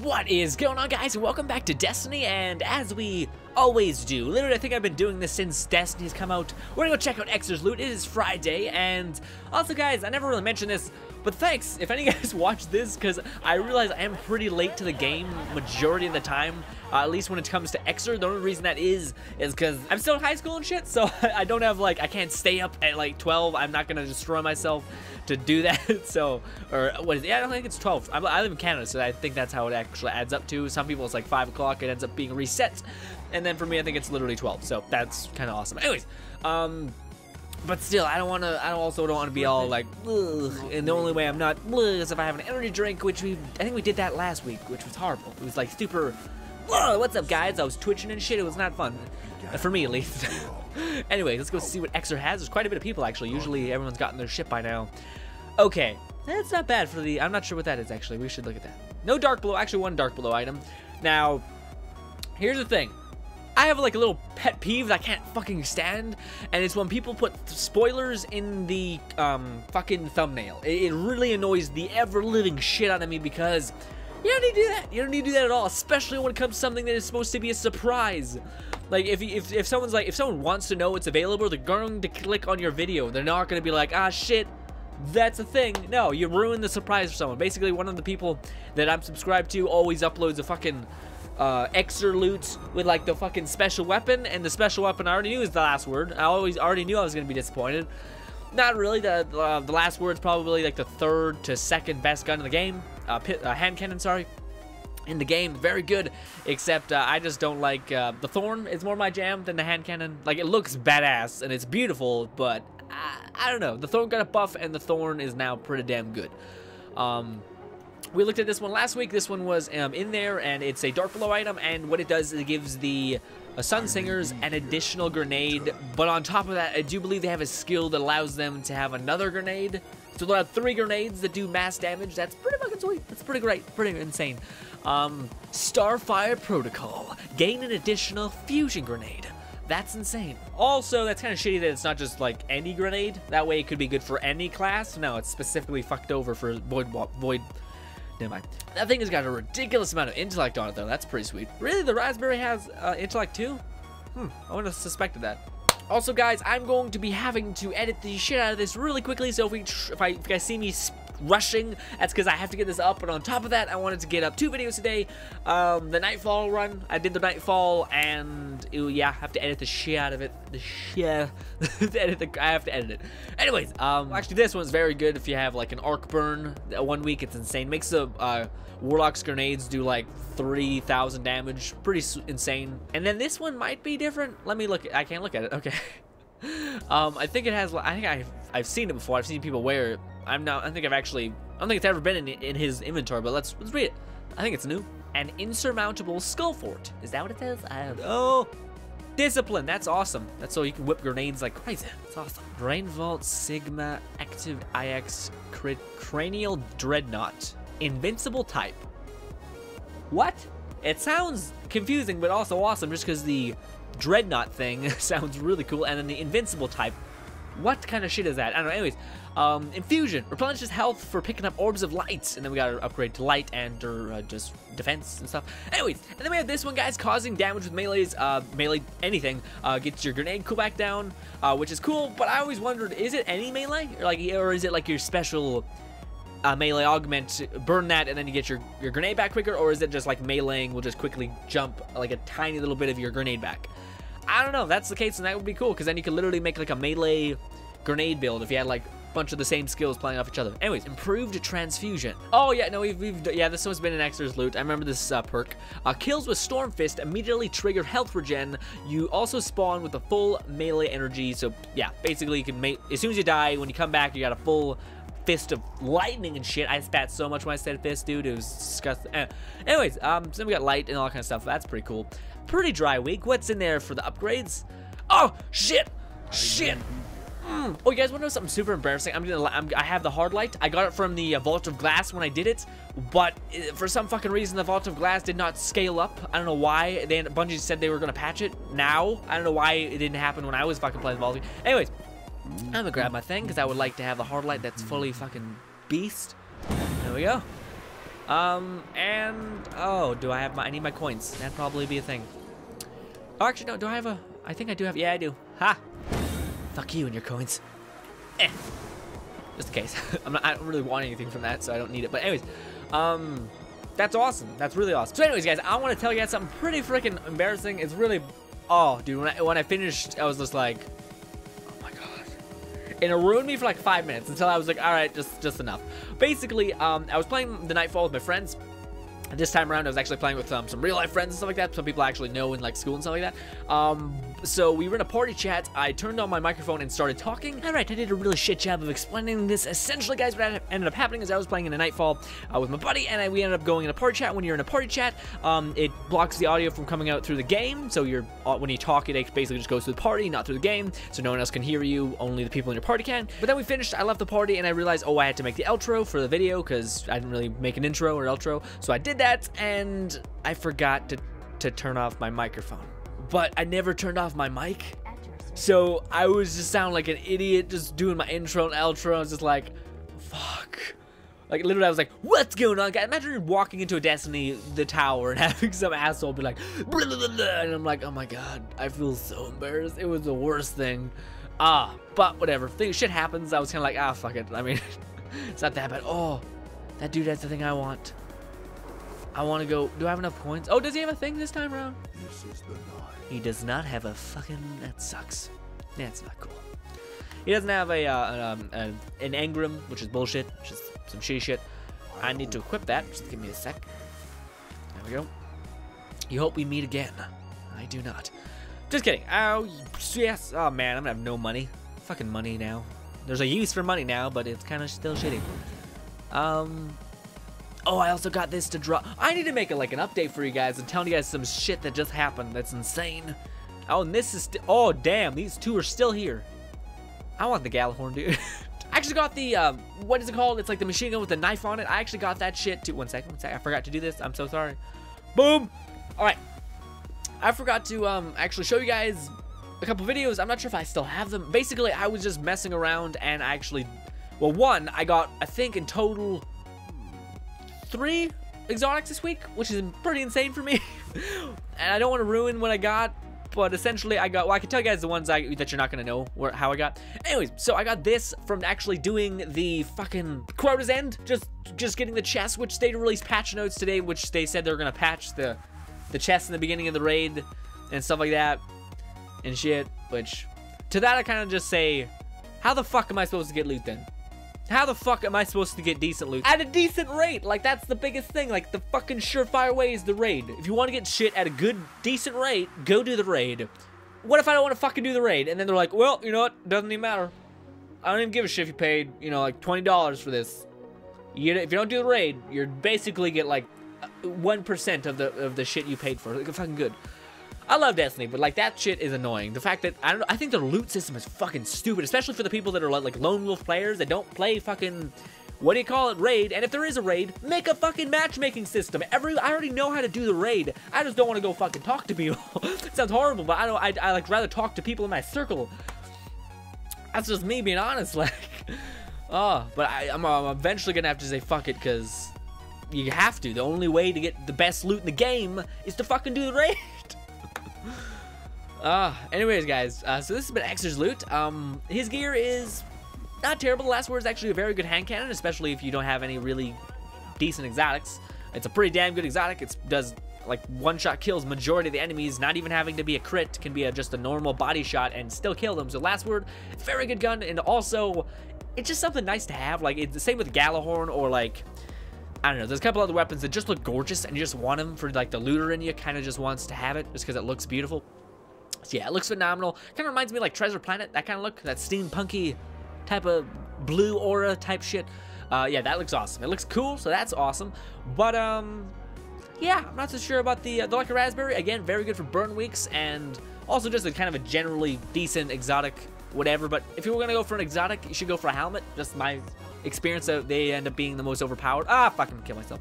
What is going on guys? Welcome back to Destiny and as we always do, literally I think I've been doing this since Destiny's come out, we're gonna go check out Xur's loot, it is Friday and also guys, I never really mentioned this, but thanks if any of you guys watch this because I realize I am pretty late to the game majority of the time, uh, at least when it comes to Xur, the only reason that is, is because I'm still in high school and shit, so I don't have like, I can't stay up at like 12, I'm not gonna destroy myself to do that, so, or what is it, yeah, I don't think it's 12, I, I live in Canada, so I think that's how it actually adds up to, some people it's like 5 o'clock, it ends up being reset, and then for me I think it's literally 12, so that's kind of awesome. Anyways, um, but still, I don't want to. I also don't want to be all like, Ugh. and the only way I'm not is if I have an energy drink, which we I think we did that last week, which was horrible. It was like super. Whoa, what's up, guys? I was twitching and shit. It was not fun, for me at least. anyway, let's go see what Xur has. There's quite a bit of people actually. Usually everyone's gotten their shit by now. Okay, that's not bad for the. I'm not sure what that is actually. We should look at that. No dark below. Actually, one dark below item. Now, here's the thing. I have like a little pet peeve that I can't fucking stand, and it's when people put spoilers in the um, fucking thumbnail. It, it really annoys the ever-living shit out of me because you don't need to do that. You don't need to do that at all, especially when it comes to something that is supposed to be a surprise. Like, if, if, if someone's like, if someone wants to know it's available, they're going to click on your video. They're not going to be like, ah, shit, that's a thing. No, you ruin the surprise for someone. Basically, one of the people that I'm subscribed to always uploads a fucking uh, Xur loot with like the fucking special weapon, and the special weapon I already knew is the last word. I always already knew I was gonna be disappointed. Not really. The uh, the last word's probably like the third to second best gun in the game. Uh, pit, uh, hand cannon, sorry. In the game, very good, except uh, I just don't like uh, the thorn. It's more my jam than the hand cannon. Like it looks badass and it's beautiful, but I, I don't know. The thorn got a buff, and the thorn is now pretty damn good. Um, we looked at this one last week. This one was um, in there, and it's a Dark Below item, and what it does is it gives the uh, Sun Singers an additional grenade, but on top of that, I do believe they have a skill that allows them to have another grenade. So they'll have three grenades that do mass damage. That's pretty fucking sweet. That's pretty great. Pretty insane. Um, Starfire Protocol. Gain an additional fusion grenade. That's insane. Also, that's kind of shitty that it's not just like any grenade. That way it could be good for any class. No, it's specifically fucked over for Void, Void That thing has got a ridiculous amount of intellect on it, though. That's pretty sweet. Really, the Raspberry has uh, intellect too? Hmm, I wouldn't have suspected that. Also, guys, I'm going to be having to edit the shit out of this really quickly, so if, we if, I, if you guys see me rushing. That's because I have to get this up. But on top of that, I wanted to get up two videos today. Um, the Nightfall run. I did the Nightfall, and ew, yeah, I have to edit the shit out of it. The shit. edit the, I have to edit it. Anyways, um, actually, this one's very good if you have like an arc burn. One week, it's insane. Makes the uh, Warlock's grenades do like 3,000 damage. Pretty insane. And then this one might be different. Let me look. I can't look at it. Okay. um, I think it has. I think I've I've seen it before. I've seen people wear it. I'm not. I think I've actually. I don't think it's ever been in, in his inventory. But let's let's read it. I think it's new. An insurmountable Skullfort. Is that what it says? I don't know. Oh. Discipline. That's awesome. That's so you can whip grenades like crazy. That's awesome. Drain Vault Sigma Active IX Crit Cranial Dreadnought. Invincible type. What? It sounds confusing, but also awesome just because the Dreadnought thing sounds really cool. And then the Invincible type. What kind of shit is that? I don't know. Anyways, um, Infusion replenishes health for picking up orbs of light, and then we got to upgrade to light and or uh, just defense and stuff. Anyways, and then we have this one, guys, causing damage with melee's uh, melee anything. Uh, gets your grenade coolback down, uh, which is cool. But I always wondered, is it any melee, or like, or is it like your special? Uh, melee augment, burn that, and then you get your, your grenade back quicker, or is it just like meleeing will just quickly jump like a tiny little bit of your grenade back? I don't know. If that's the case, and that would be cool because then you could literally make like a melee grenade build if you had like a bunch of the same skills playing off each other. Anyways, improved transfusion. Oh yeah, no, we've, we've yeah, this one's been an Xur's loot. I remember this uh, perk. Uh, kills with Storm Fist immediately trigger health regen. You also spawn with a full melee energy. So yeah, basically you can make as soon as you die, when you come back, you got a full fist of lightning and shit. I spat so much when I said fist, dude. It was disgusting. Eh. Anyways, um, so then we got light and all that kind of stuff. That's pretty cool. Pretty dry week. What's in there for the upgrades? Oh, shit! Shit! Mm. Oh, you guys want to know something super embarrassing? I'm gonna. I'm, i have the hard light. I got it from the uh, Vault of Glass when I did it, but uh, for some fucking reason, the Vault of Glass did not scale up. I don't know why. They Bungie said they were gonna patch it now. I don't know why it didn't happen when I was fucking playing the Vault. Anyways, I'm gonna grab my thing because I would like to have the hard light that's fully fucking beast. There we go. Um, and, oh, do I have my, I need my coins. That'd probably be a thing. Oh, actually, no, do I have a, I think I do have, yeah, I do. Ha! Fuck you and your coins. Eh. Just in case. I'm not, I don't really want anything from that, so I don't need it. But anyways, um, that's awesome. That's really awesome. So anyways, guys, I want to tell you guys something pretty freaking embarrassing. It's really, oh, dude, when I, when I finished, I was just like. And it ruined me for like five minutes until I was like, all right, just, just enough. Basically, um, I was playing the Nightfall with my friends. And this time around, I was actually playing with um, some real life friends and stuff like that. Some people I actually know in like school and stuff like that. Um, so we were in a party chat. I turned on my microphone and started talking. All right, I did a really shit job of explaining this. Essentially, guys, what ended up happening is I was playing in a Nightfall uh, with my buddy, and I, we ended up going in a party chat. When you're in a party chat, um, it blocks the audio from coming out through the game. So you're uh, when you talk, it basically just goes through the party, not through the game. So no one else can hear you. Only the people in your party can. But then we finished. I left the party, and I realized, oh, I had to make the outro for the video because I didn't really make an intro or outro. So I did that, and I forgot to to turn off my microphone. But I never turned off my mic. So I was just sound like an idiot just doing my intro and outro. I was just like, fuck. Like literally I was like, what's going on? Imagine walking into a Destiny, the tower, and having some asshole be like, blah, blah, blah, and I'm like, oh my god, I feel so embarrassed. It was the worst thing. Ah, but whatever. Thing, shit happens. I was kind of like, ah, fuck it. I mean, it's not that bad. Oh, that dude has the thing I want. I want to go. Do I have enough coins? Oh, does he have a thing this time around? This is the night. He does not have a fucking. That sucks. That's not cool. He doesn't have a, uh, um, an engram, which is bullshit, which is some shitty shit. I need to equip that. Just give me a sec. There we go. You hope we meet again. I do not. Just kidding. Oh, yes. Oh, man, I'm gonna have no money. Fucking money now. There's a use for money now, but it's kind of still shitty. Um, Oh, I also got this to drop. I need to make a, like an update for you guys and tell you guys some shit that just happened that's insane. Oh, and this is oh damn, these two are still here. I want the Gjallarhorn, dude. I actually got the uh, what is it called? It's like the machine gun with the knife on it. I actually got that shit too. One second, one second. I forgot to do this. I'm so sorry. Boom. All right. I forgot to um actually show you guys a couple videos. I'm not sure if I still have them. Basically, I was just messing around and I actually, well, one I got I think in total three exotics this week, which is pretty insane for me. and I don't want to ruin what I got, but essentially I got, well, I can tell you guys the ones I, that you're not going to know where, how I got. Anyways, so I got this from actually doing the fucking Crota's End, just just getting the chest, which they released patch notes today, which they said they're going to patch the, the chest in the beginning of the raid and stuff like that and shit, which to that I kind of just say, how the fuck am I supposed to get loot then? How the fuck am I supposed to get decent loot? At a decent rate! Like, that's the biggest thing. Like, the fucking surefire way is the raid. If you want to get shit at a good, decent rate, go do the raid. What if I don't want to fucking do the raid? And then they're like, well, you know what? Doesn't even matter. I don't even give a shit if you paid, you know, like $20 for this. You, if you don't do the raid, you're basically get like uh, 1% of the of the shit you paid for. Like, fucking good. I love Destiny, but like that shit is annoying. The fact that I don't know, I think the loot system is fucking stupid, especially for the people that are like lone wolf players that don't play fucking what do you call it raid. And if there is a raid make a fucking matchmaking system. Every i already know how to do the raid. I just don't want to go fucking talk to people. Sounds horrible but i don't I, I like rather talk to people in my circle. That's just me being honest like oh but I, I'm eventually gonna have to say fuck it because you have to. The only way to get the best loot in the game is to fucking do the raid uh, anyways, guys, uh, so this has been Xur's loot. Um, his gear is not terrible. The last word is actually a very good hand cannon, especially if you don't have any really decent exotics. It's a pretty damn good exotic. It does like one-shot kills majority of the enemies, not even having to be a crit, can be a, just a normal body shot and still kill them. So last word, very good gun, and also it's just something nice to have. Like it's the same with Gjallarhorn or like I don't know. There's a couple other weapons that just look gorgeous, and you just want them for like the looter in you. Kind of just wants to have it just because it looks beautiful. So yeah, it looks phenomenal. Kind of reminds me like Treasure Planet, that kind of look, that steampunky type of blue aura type shit. Uh, yeah, that looks awesome. It looks cool, so that's awesome. But um, yeah, I'm not so sure about the uh, the Lucky Raspberry. Again, very good for burn weeks, and also just a kind of a generally decent exotic whatever. But if you were gonna go for an exotic, you should go for a helmet. Just my experience that they end up being the most overpowered. Ah, fucking kill myself.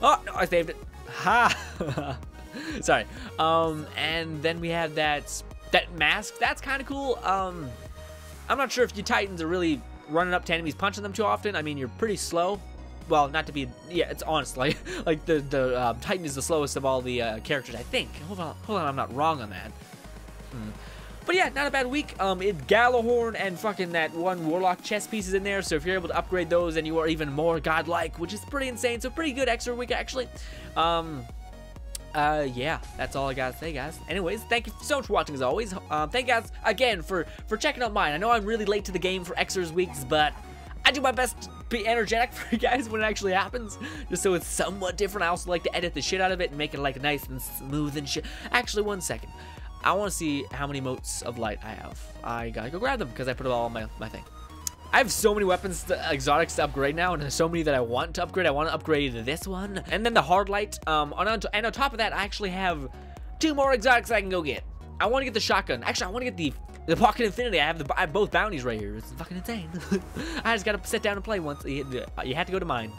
Oh, no, I saved it. Ha! Sorry. Um, and then we have that that mask. That's kind of cool. Um, I'm not sure if you Titans are really running up to enemies, punching them too often. I mean, you're pretty slow. well, not to be, yeah, it's honestly like the the um, Titan is the slowest of all the uh, characters. I think. Hold on, hold on, I'm not wrong on that. Hmm. But yeah, not a bad week. Um, it Gjallarhorn and fucking that one Warlock chest pieces in there. So if you're able to upgrade those, then you are even more godlike, which is pretty insane. So pretty good extra week actually. Um, uh, yeah, that's all I gotta say, guys. Anyways, thank you so much for watching, as always. Um, thank you guys again for for checking out mine. I know I'm really late to the game for Xur's weeks, but I do my best to be energetic for you guys when it actually happens, just so it's somewhat different. I also like to edit the shit out of it and make it like nice and smooth and shit. Actually, one second. I want to see how many motes of light I have. I gotta go grab them because I put it all on my, my thing. I have so many weapons, to, exotics to upgrade now, and so many that I want to upgrade. I want to upgrade this one, and then the hard light. Um, on, and on top of that, I actually have two more exotics I can go get. I want to get the shotgun. Actually, I want to get the the pocket infinity. I have the I have both bounties right here. It's fucking insane. I just gotta sit down and play once. You, you have to go to mine.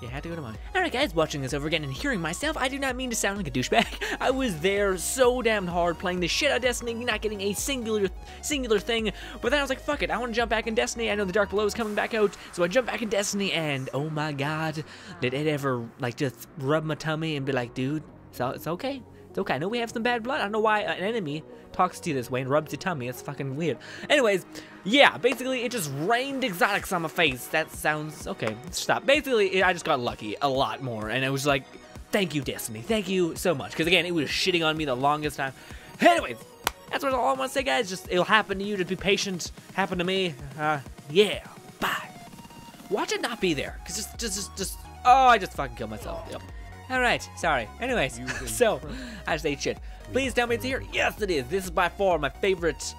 You had to go to mine. Alright guys, watching this over again and hearing myself, I do not mean to sound like a douchebag. I was there so damn hard playing the shit out of Destiny, not getting a singular singular thing. But then I was like, fuck it, I want to jump back in Destiny. I know the Dark Below is coming back out. So I jumped back in Destiny and oh my god, did it ever like just rub my tummy and be like, dude, so it's okay. It's okay. I know we have some bad blood. I don't know why an enemy talks to you this way and rubs your tummy. It's fucking weird. Anyways, yeah, basically it just rained exotics on my face. That sounds okay. Stop. Basically, I just got lucky a lot more, and it was like, thank you, Destiny. Thank you so much. Because again, it was shitting on me the longest time. Anyways, that's what all I want to say, guys. Just it'll happen to you. To be patient. Happen to me. Uh, yeah. Bye. Watch it not be there. Cause just, just, just, just. Oh, I just fucking killed myself. Yep. All right, sorry. Anyways, so I just ate shit. Please tell me it's here. Yes, it is. This is by far my favorite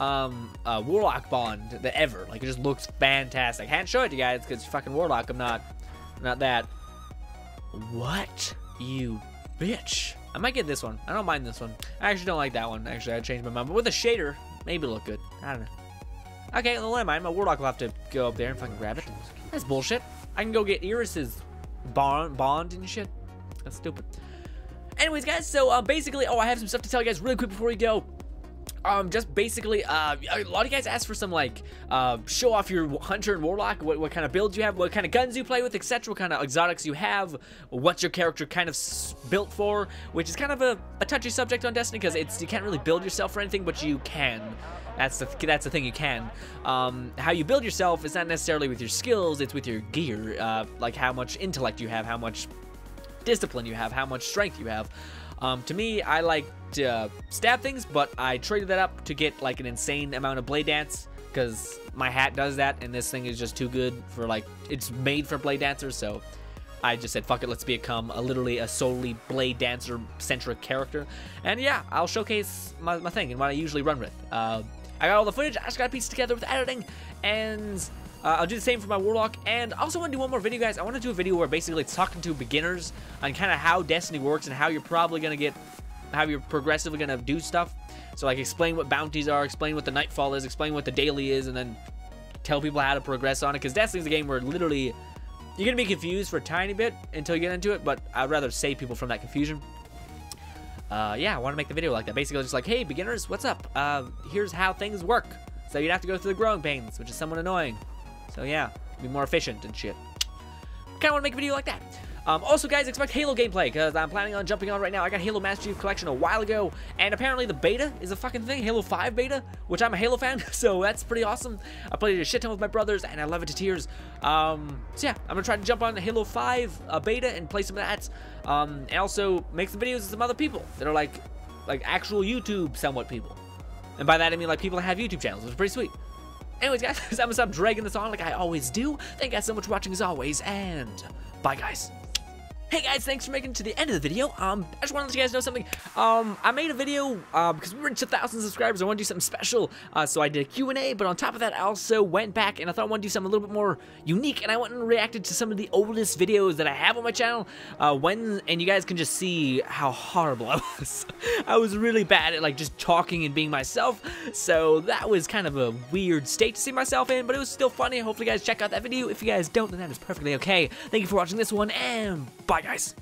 um uh, warlock bond that ever. Like it just looks fantastic. I can't show it to you guys because fucking warlock. I'm not, not that. What you bitch? I might get this one. I don't mind this one. I actually don't like that one. Actually, I changed my mind. But with a shader, maybe look good. I don't know. Okay, well, never mind. My warlock will have to go up there and fucking grab it. That's bullshit. I can go get Iris's bond, bond and shit. That's stupid. Anyways, guys, so uh, basically, oh, I have some stuff to tell you guys really quick before we go. Um, just basically, uh, a lot of you guys asked for some, like, uh, show off your Hunter and Warlock, what, what kind of builds you have, what kind of guns you play with, etc., what kind of exotics you have, what's your character kind of built for, which is kind of a, a touchy subject on Destiny, because it's you can't really build yourself for anything, but you can. That's the that's the thing you can. Um, how you build yourself is not necessarily with your skills; it's with your gear, uh, like how much intellect you have, how much discipline you have, how much strength you have. Um, to me, I like to stab things, but I traded that up to get like an insane amount of blade dance because my hat does that, and this thing is just too good for like it's made for blade dancers. So I just said, fuck it, let's become a literally a solely blade dancer centric character. And yeah, I'll showcase my, my thing and what I usually run with. Uh, I got all the footage, I just got to piece together with editing, and uh, I'll do the same for my Warlock, and I also want to do one more video, guys. I want to do a video where basically it's talking to beginners on kind of how Destiny works and how you're probably going to get, how you're progressively going to do stuff. So, like, explain what bounties are, explain what the Nightfall is, explain what the Daily is, and then tell people how to progress on it. Because Destiny's a game where literally you're going to be confused for a tiny bit until you get into it, but I'd rather save people from that confusion. Uh, yeah, I want to make the video like that. Basically, just like, hey, beginners, what's up? Uh, here's how things work. So you don't have to go through the growing pains, which is somewhat annoying. So yeah, be more efficient and shit. Kind of want to make a video like that. Um, also, guys, expect Halo gameplay, because I'm planning on jumping on right now. I got Halo Master Chief Collection a while ago, and apparently the beta is a fucking thing, Halo 5 beta, which I'm a Halo fan, so that's pretty awesome. I played a shit ton with my brothers, and I love it to tears. Um, so yeah, I'm gonna try to jump on Halo 5 uh, beta and play some of that, um, and also make some videos with some other people that are like, like actual YouTube somewhat people. And by that I mean like people that have YouTube channels, which is pretty sweet. Anyways, guys, I'm gonna stop dragging this on like I always do. Thank you guys so much for watching as always, and bye, guys. Hey guys, thanks for making it to the end of the video. Um, I just want to let you guys know something. Um, I made a video, uh, because we reached a thousand subscribers, I want to do something special. Uh, so I did a Q&A, but on top of that, I also went back and I thought I wanted to do something a little bit more unique, and I went and reacted to some of the oldest videos that I have on my channel. Uh, when, and you guys can just see how horrible I was. I was really bad at like just talking and being myself. So that was kind of a weird state to see myself in, but it was still funny. Hopefully you guys check out that video. If you guys don't, then that is perfectly okay. Thank you for watching this one, and bye guys.